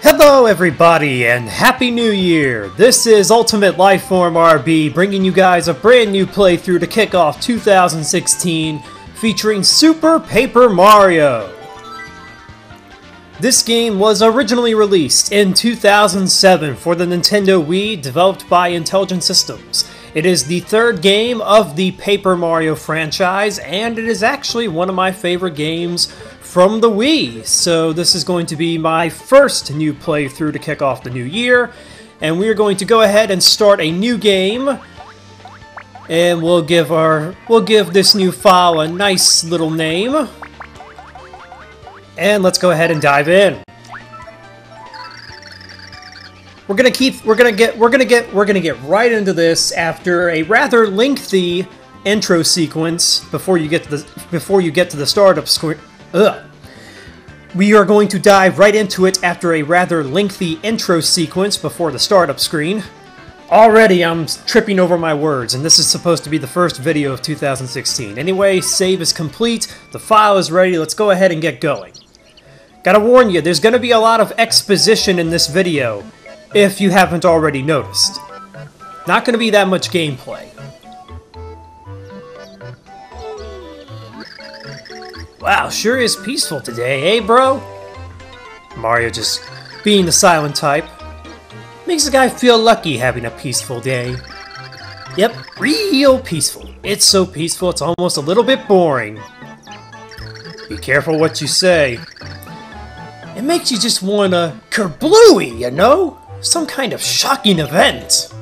Hello everybody and Happy New Year! This is Ultimate Lifeform RB bringing you guys a brand new playthrough to kick off 2016 featuring Super Paper Mario! This game was originally released in 2007 for the Nintendo Wii developed by Intelligent Systems. It is the third game of the Paper Mario franchise and it is actually one of my favorite games from the Wii. So this is going to be my first new playthrough to kick off the new year, and we are going to go ahead and start a new game. And we'll give our we'll give this new file a nice little name. And let's go ahead and dive in. We're gonna keep we're gonna get we're gonna get we're gonna get right into this after a rather lengthy intro sequence before you get to the before you get to the startup screen. Ugh. We are going to dive right into it after a rather lengthy intro sequence before the startup screen. Already I'm tripping over my words, and this is supposed to be the first video of 2016. Anyway, save is complete, the file is ready, let's go ahead and get going. Gotta warn you, there's gonna be a lot of exposition in this video, if you haven't already noticed. Not gonna be that much gameplay. Wow, sure is peaceful today, eh, bro? Mario just being the silent type. Makes a guy feel lucky having a peaceful day. Yep, real peaceful. It's so peaceful it's almost a little bit boring. Be careful what you say. It makes you just wanna kerblooey, you know? Some kind of shocking event.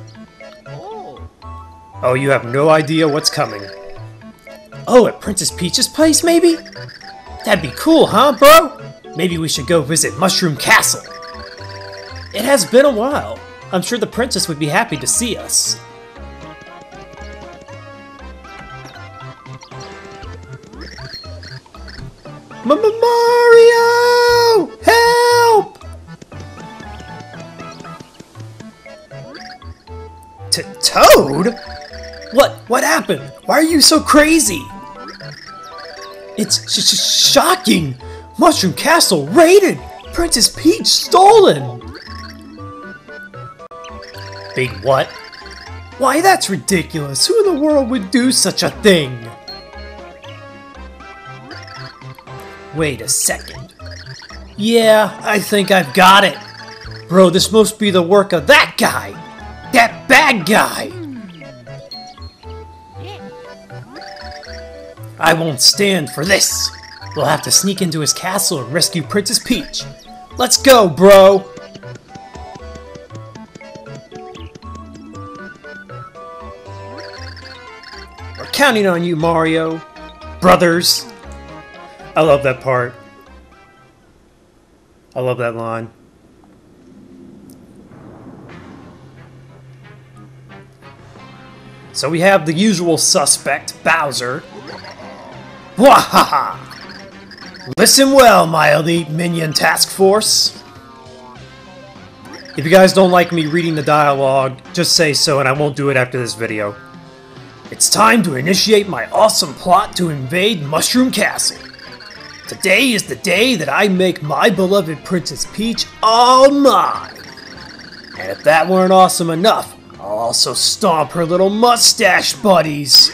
Oh, you have no idea what's coming. Oh, at Princess Peach's place, maybe? That'd be cool, huh, bro? Maybe we should go visit Mushroom Castle. It has been a while. I'm sure the princess would be happy to see us. M Mario! Help! T Toad? What? What happened? Why are you so crazy? It's sh sh shocking! Mushroom Castle raided! Princess Peach stolen! Big what? Why, that's ridiculous! Who in the world would do such a thing? Wait a second. Yeah, I think I've got it. Bro, this must be the work of that guy! That bad guy! I won't stand for this! We'll have to sneak into his castle and rescue Princess Peach. Let's go, bro! We're counting on you, Mario. Brothers. I love that part. I love that line. So we have the usual suspect, Bowser. Wahaha! Listen well, my elite minion task force. If you guys don't like me reading the dialogue, just say so and I won't do it after this video. It's time to initiate my awesome plot to invade Mushroom Castle. Today is the day that I make my beloved Princess Peach all mine. And if that weren't awesome enough, I'll also stomp her little mustache buddies.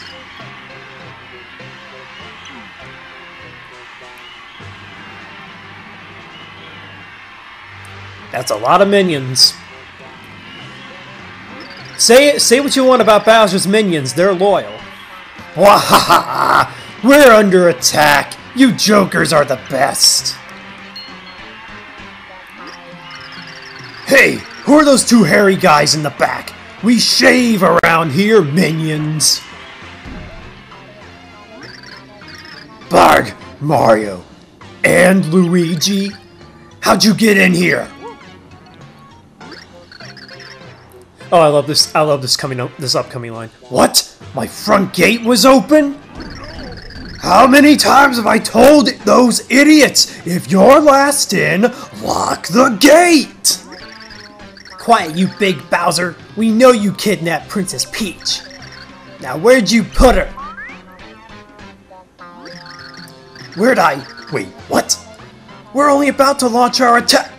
That's a lot of minions. Say say what you want about Bowser's minions, they're loyal. Wahaha! We're under attack! You jokers are the best! Hey, who are those two hairy guys in the back? We shave around here, minions! Barg, Mario, and Luigi? How'd you get in here? Oh, I love this. I love this coming up. This upcoming line. What? My front gate was open? How many times have I told those idiots? If you're last in, lock the gate. Quiet, you big Bowser. We know you kidnapped Princess Peach. Now, where'd you put her? Where'd I? Wait, what? We're only about to launch our attack.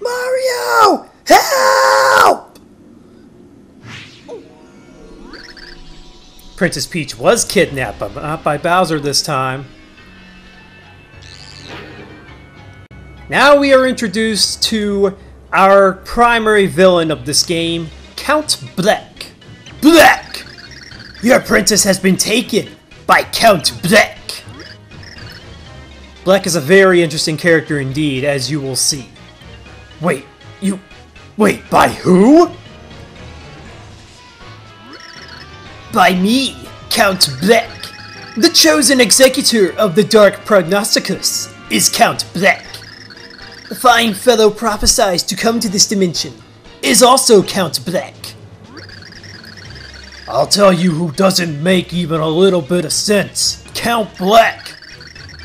Mario! Help! Princess Peach was kidnapped, but uh, not by Bowser this time. Now we are introduced to our primary villain of this game, Count Bleck. Bleck! Your princess has been taken by Count Bleck! Bleck is a very interesting character indeed, as you will see. Wait, you... Wait, by who? By me, Count Bleck. The chosen executor of the Dark Prognosticus is Count Bleck. The fine fellow prophesied to come to this dimension is also Count Bleck. I'll tell you who doesn't make even a little bit of sense. Count Bleck.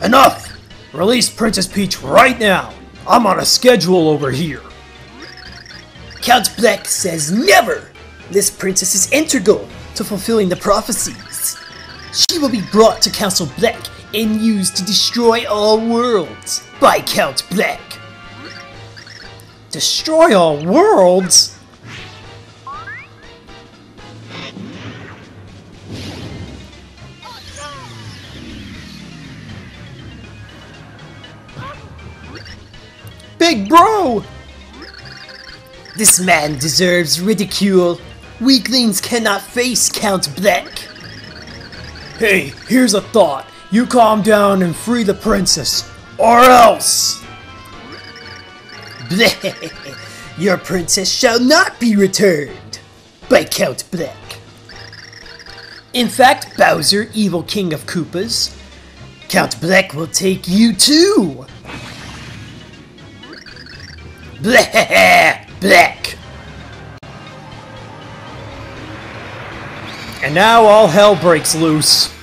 Enough! Release Princess Peach right now. I'm on a schedule over here. Count Bleck says never! This princess is integral to fulfilling the prophecies. She will be brought to Count Bleck and used to destroy all worlds by Count Bleck. Destroy all worlds? Big bro! This man deserves ridicule. Weaklings cannot face Count Bleck. Hey, here's a thought. You calm down and free the princess, or else! Bleh! Your princess shall not be returned by Count Bleck. In fact, Bowser, evil king of Koopas, Count Bleck will take you too! Bleh! Bleck! Now all hell breaks loose.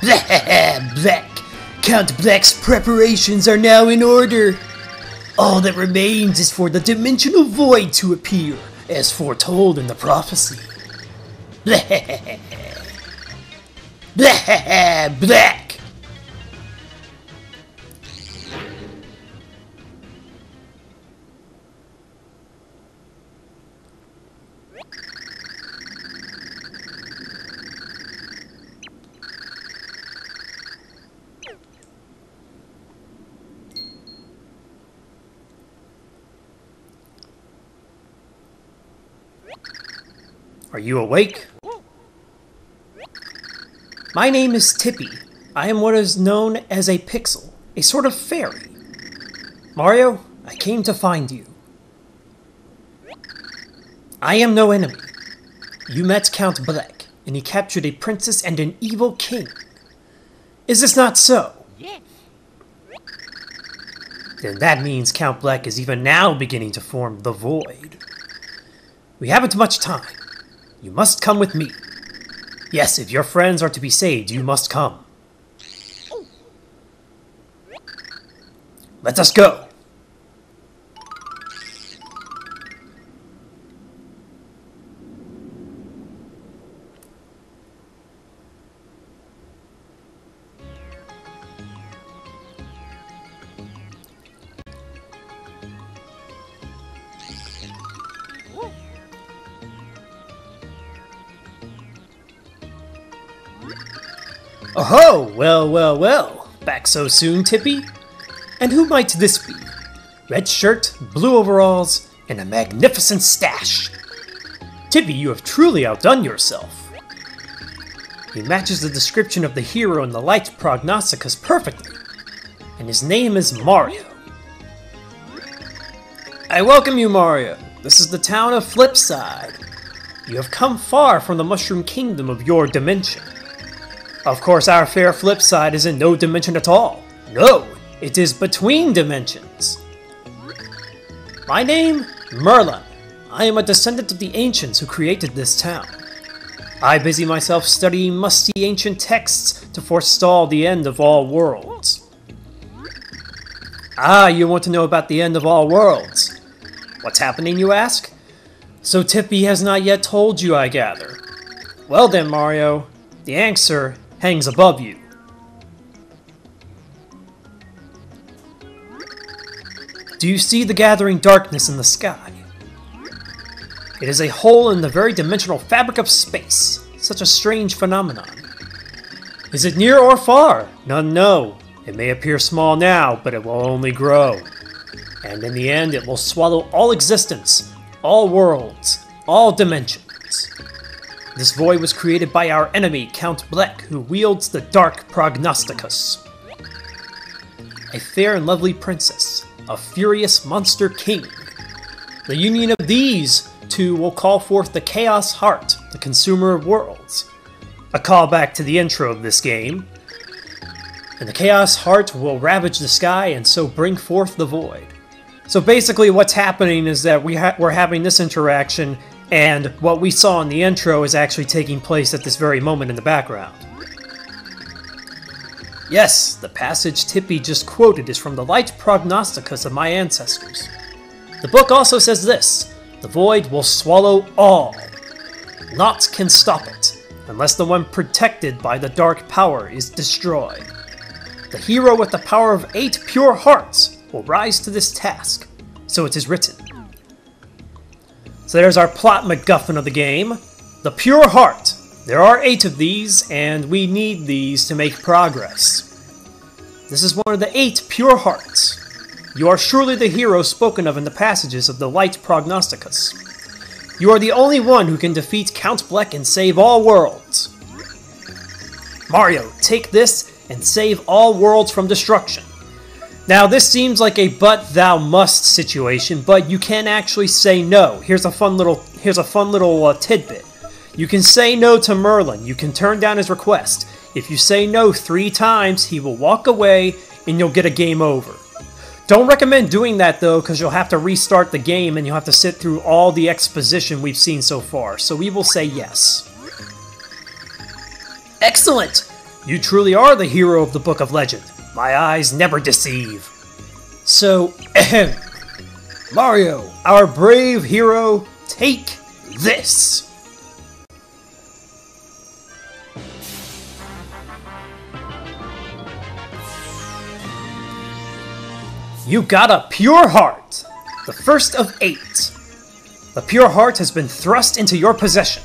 Bleck! Count Bleck's preparations are now in order. All that remains is for the dimensional void to appear, as foretold in the prophecy. Bleck! Bleh! Are you awake? My name is Tippy. I am what is known as a Pixl, a sort of fairy. Mario, I came to find you. I am no enemy. You met Count Bleck, and he captured a princess and an evil king. Is this not so? Yes. Then that means Count Bleck is even now beginning to form the Void. We haven't much time. You must come with me. Yes, if your friends are to be saved, you must come. Let us go. Oh, well, well, well. Back so soon, Tippy? And who might this be? Red shirt, blue overalls, and a magnificent stash. Tippy, you have truly outdone yourself. He matches the description of the hero in the Light Prognosticus perfectly, and his name is Mario. I welcome you, Mario. This is the town of Flipside. You have come far from the Mushroom Kingdom of your dimension. Of course, our fair Flipside is in no dimension at all. No, it is between dimensions. My name, Merlon. I am a descendant of the ancients who created this town. I busy myself studying musty ancient texts to forestall the end of all worlds. Ah, you want to know about the end of all worlds. What's happening, you ask? So Tippy has not yet told you, I gather. Well then, Mario, the answer hangs above you. Do you see the gathering darkness in the sky? It is a hole in the very dimensional fabric of space, such a strange phenomenon. Is it near or far? None know. It may appear small now, but it will only grow. And in the end, it will swallow all existence, all worlds, all dimensions. This void was created by our enemy, Count Bleck, who wields the Dark Prognosticus. A fair and lovely princess, a furious monster king. The union of these two will call forth the Chaos Heart, the consumer of worlds. A callback to the intro of this game. And the Chaos Heart will ravage the sky and so bring forth the void. So basically, what's happening is that we ha- we're having this interaction, and what we saw in the intro is actually taking place at this very moment in the background. Yes, the passage Tippy just quoted is from the Light Prognosticus of my ancestors. The book also says this The void will swallow all. Naught can stop it, unless the one protected by the dark power is destroyed. The hero with the power of eight pure hearts will rise to this task, so it is written. So there's our plot MacGuffin of the game the pure heart. There are eight of these, and we need these to make progress. This is one of the eight pure hearts. You are surely the hero spoken of in the passages of the Light Prognosticus. You are the only one who can defeat Count Bleck and save all worlds. Mario, take this and save all worlds from destruction. Now, this seems like a but thou must situation, but you can actually say no. Here's a fun little here's a fun little uh, tidbit. You can say no to Merlon. You can turn down his request. If you say no three times, he will walk away and you'll get a game over. Don't recommend doing that though, because you'll have to restart the game and you'll have to sit through all the exposition we've seen so far. So we will say yes. Excellent! You truly are the hero of the Book of Legend. My eyes never deceive. So, Mario, our brave hero, take this. You got a pure heart, the first of eight. The pure heart has been thrust into your possession.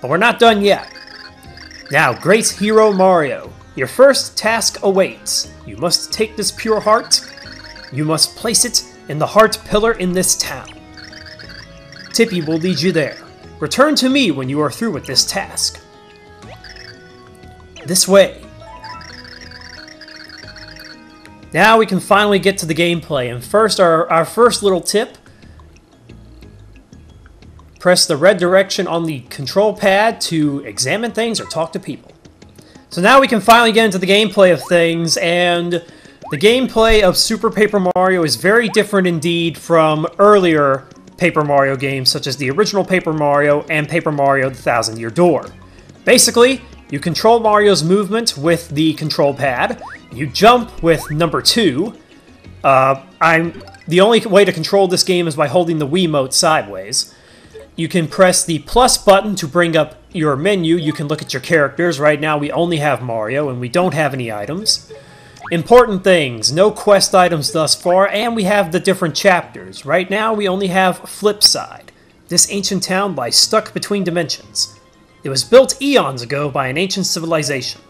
But we're not done yet. Now, great hero Mario, your first task awaits. You must take this pure heart. You must place it in the heart pillar in this town. Tippy will lead you there. Return to me when you are through with this task. This way. Now we can finally get to the gameplay, and first, our, our first little tip. Press the red direction on the control pad to examine things or talk to people. So now we can finally get into the gameplay of things, and the gameplay of Super Paper Mario is very different indeed from earlier Paper Mario games, such as the original Paper Mario and Paper Mario The Thousand Year Door. Basically, you control Mario's movement with the control pad, you jump with number two. Uh, I'm the only way to control this game is by holding the Wiimote sideways. You can press the plus button to bring up your menu. You can look at your characters. Right now we only have Mario and we don't have any items. Important things, no quest items thus far, and we have the different chapters. Right now we only have Flipside. This ancient town lies stuck between dimensions. It was built eons ago by an ancient civilization.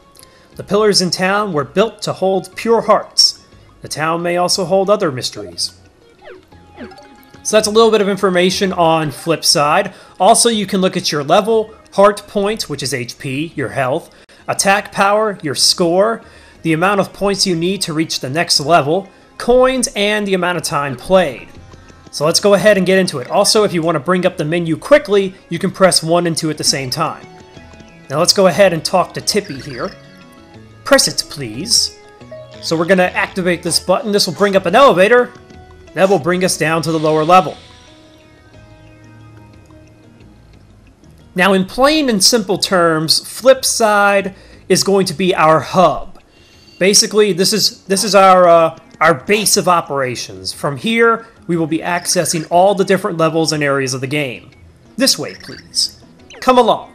The pillars in town were built to hold pure hearts. The town may also hold other mysteries. So that's a little bit of information on Flipside. Also, you can look at your level, heart points, which is HP, your health, attack power, your score, the amount of points you need to reach the next level, coins, and the amount of time played. So let's go ahead and get into it. Also, if you want to bring up the menu quickly, you can press 1 and 2 at the same time. Now let's go ahead and talk to Tippy here. Press it, please. So we're going to activate this button. This will bring up an elevator. That will bring us down to the lower level. Now, in plain and simple terms, Flipside is going to be our hub. Basically, this is this is our uh, our base of operations. From here, we will be accessing all the different levels and areas of the game. This way, please. Come along.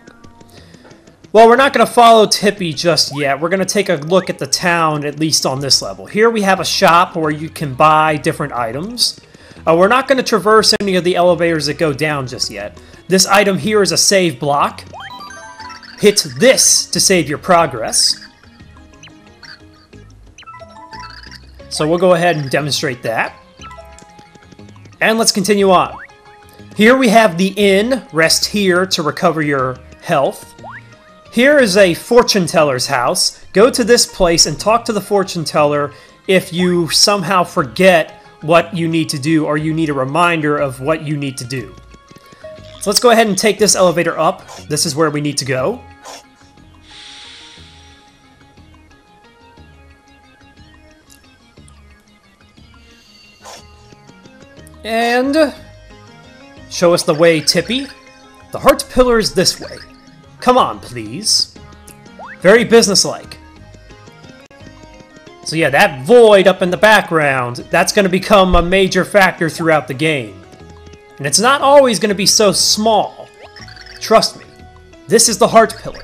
Well, we're not going to follow Tippy just yet. We're going to take a look at the town, at least on this level. Here we have a shop where you can buy different items. Uh, we're not going to traverse any of the elevators that go down just yet. This item here is a save block. hit this to save your progress. So we'll go ahead and demonstrate that. And let's continue on. Here we have the inn. Rest here to recover your health. Here is a fortune teller's house. Go to this place and talk to the fortune teller if you somehow forget what you need to do or you need a reminder of what you need to do. So let's go ahead and take this elevator up. This is where we need to go. And show us the way, Tippy. The heart pillar is this way. Come on, please. Very businesslike. So yeah, that void up in the background, that's going to become a major factor throughout the game. And it's not always going to be so small. Trust me. This is the heart pillar.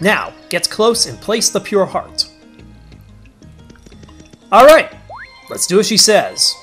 Now, get close and place the pure heart. Alright, let's do as she says.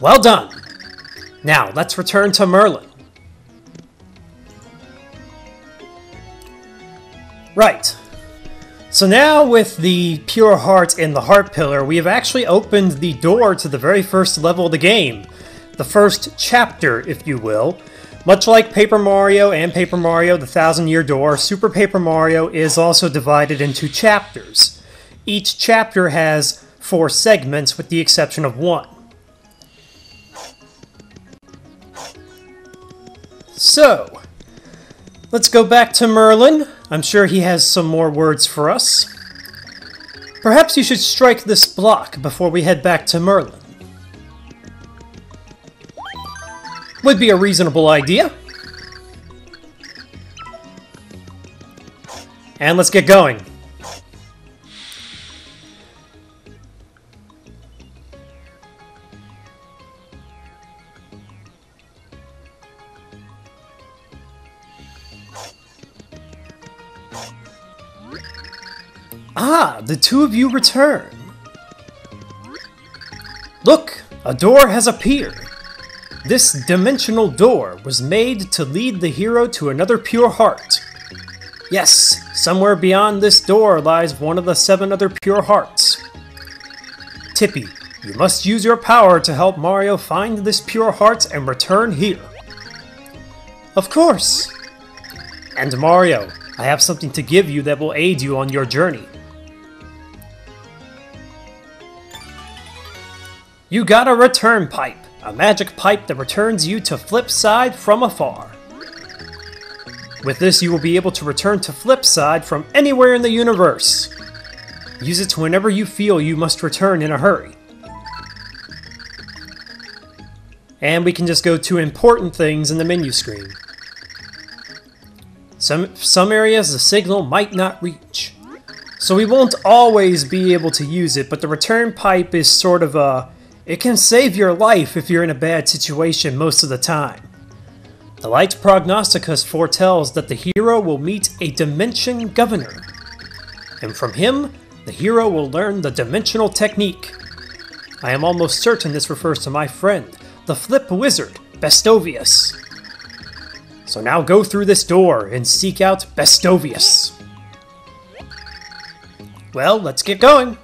Well done! Now, let's return to Merlon. Right. So now with the Pure Heart and the Heart Pillar, we have actually opened the door to the very first level of the game. The first chapter, if you will. Much like Paper Mario and Paper Mario The Thousand Year Door, Super Paper Mario is also divided into chapters. Each chapter has four segments with the exception of one. So, let's go back to Merlon. I'm sure he has some more words for us. Perhaps you should strike this block before we head back to Merlon. Would be a reasonable idea. And let's get going. Two of you return. Look, a door has appeared. This dimensional door was made to lead the hero to another pure heart. Yes, somewhere beyond this door lies one of the seven other pure hearts. Tippy, you must use your power to help Mario find this pure heart and return here. Of course. And Mario, I have something to give you that will aid you on your journey. You got a return pipe, a magic pipe that returns you to Flipside from afar. With this, you will be able to return to Flipside from anywhere in the universe. Use it whenever you feel you must return in a hurry. And we can just go to important things in the menu screen. Some, some areas the signal might not reach. So we won't always be able to use it, but the return pipe is sort of a it can save your life if you're in a bad situation most of the time. The Light Prognosticus foretells that the hero will meet a Dimension Governor, and from him, the hero will learn the Dimensional Technique. I am almost certain this refers to my friend, the Flip Wizard, Bestovius. So now go through this door and seek out Bestovius. Well, let's get going.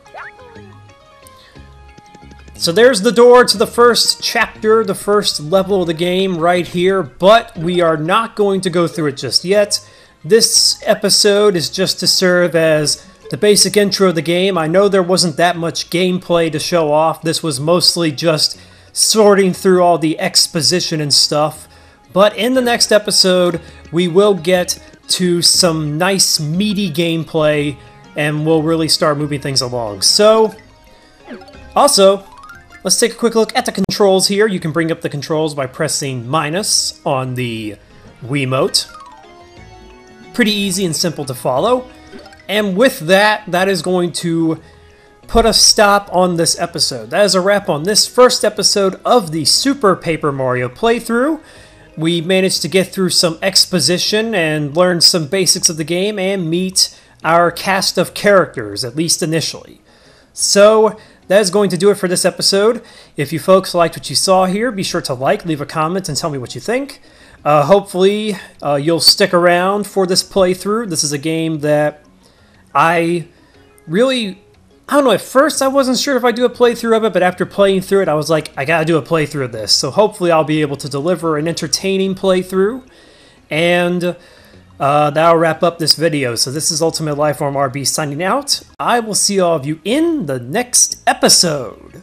So there's the door to the first chapter, the first level of the game right here, but we are not going to go through it just yet. This episode is just to serve as the basic intro of the game. I know there wasn't that much gameplay to show off. This was mostly just sorting through all the exposition and stuff. But in the next episode, we will get to some nice meaty gameplay and we'll really start moving things along. So, also, let's take a quick look at the controls here. You can bring up the controls by pressing minus on the Wiimote. Pretty easy and simple to follow. And with that, that is going to put a stop on this episode. That is a wrap on this first episode of the Super Paper Mario playthrough. We managed to get through some exposition and learn some basics of the game and meet our cast of characters, at least initially. So, that is going to do it for this episode. If you folks liked what you saw here, be sure to like, leave a comment, and tell me what you think. Uh, hopefully, uh, you'll stick around for this playthrough. This is a game that I really I don't know, at first I wasn't sure if I'd do a playthrough of it, but after playing through it, I was like, I gotta do a playthrough of this. So hopefully I'll be able to deliver an entertaining playthrough. And uh, that'll wrap up this video. So this is Ultimate Lifeform RB signing out. I will see all of you in the next episode.